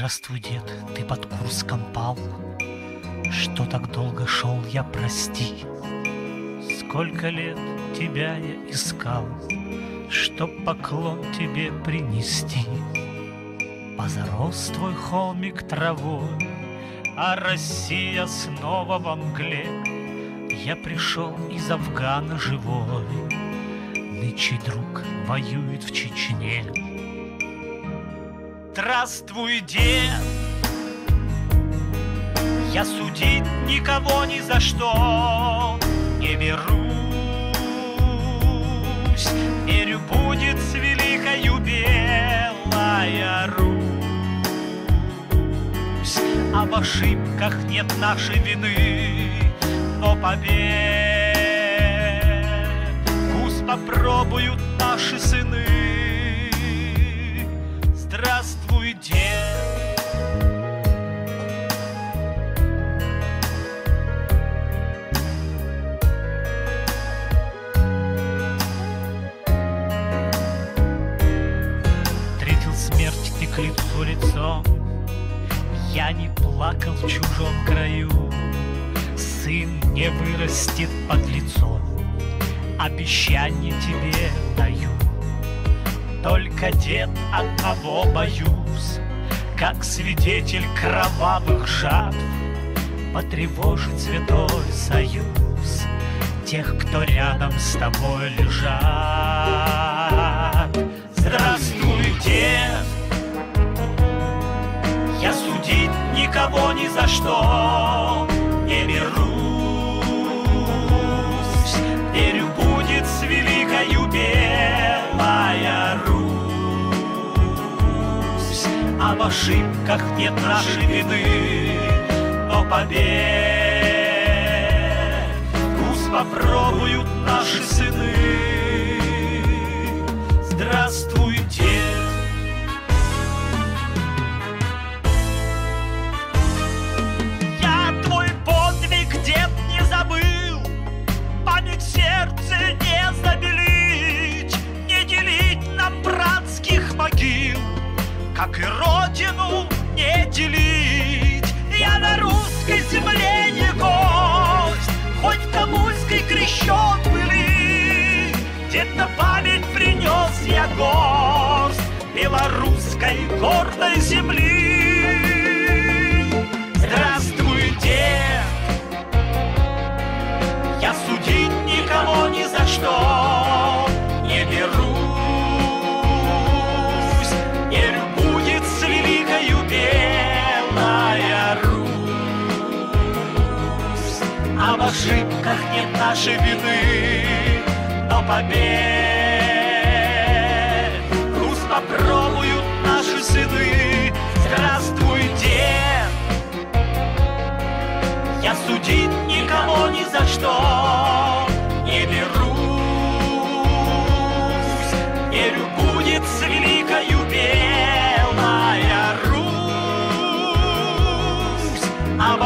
Здравствуй, дед, ты под Курском пал, Что так долго шел я, прости. Сколько лет тебя я искал, Чтоб поклон тебе принести. Позарос твой холмик травой, А Россия снова во мгле. Я пришел из Афгана живой, Нычий друг воюет в Чечне. Здравствуй, дед! Я судить никого ни за что не берусь. Верю, будет с великою белая Русь. А в ошибках нет нашей вины, но побед лицу лицом. Я не плакал в чужом краю. Сын не вырастет под лицом. Обещание тебе даю. Только дед одного боюсь Как свидетель кровавых жатв Потревожит святой союз Тех, кто рядом с тобой лежат. Здравствуй, дед за что не берусь Верю, будет с великою белая Русь. В ошибках нет нашей вины, но побед. Вкус попробуют наши сыны. Здравствуй, Как и родину не делить. Я на русской земле не гость Хоть в Камульской крещен были. Где-то память принес я горсть Белорусской гордой земли А в ошибках нет нашей вины, но побед. Вкус попробуют наши сыны. Здравствуй, дед! Я судить никого ни за что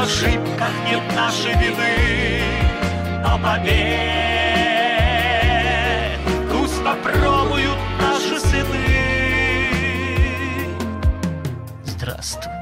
ошибках нет нашей вины, но побед. Вкус попробуют наши сыны. Здравствуй.